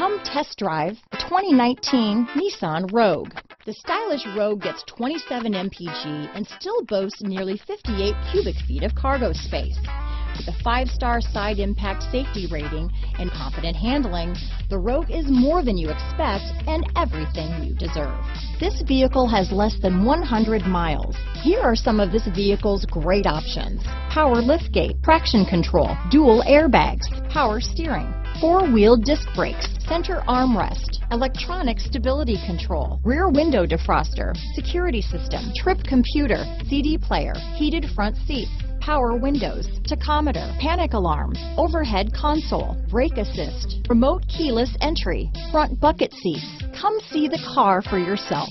Come test drive the 2019 Nissan Rogue. The stylish Rogue gets 27 mpg and still boasts nearly 58 cubic feet of cargo space. With a five-star side impact safety rating and confident handling, the Rogue is more than you expect and everything you deserve. This vehicle has less than 100 miles. Here are some of this vehicle's great options. Power liftgate, traction control, dual airbags, power steering, four-wheel disc brakes, center armrest, electronic stability control, rear window defroster, security system, trip computer, CD player, heated front seats, power windows, tachometer, panic alarm, overhead console, brake assist, remote keyless entry, front bucket seats. Come see the car for yourself.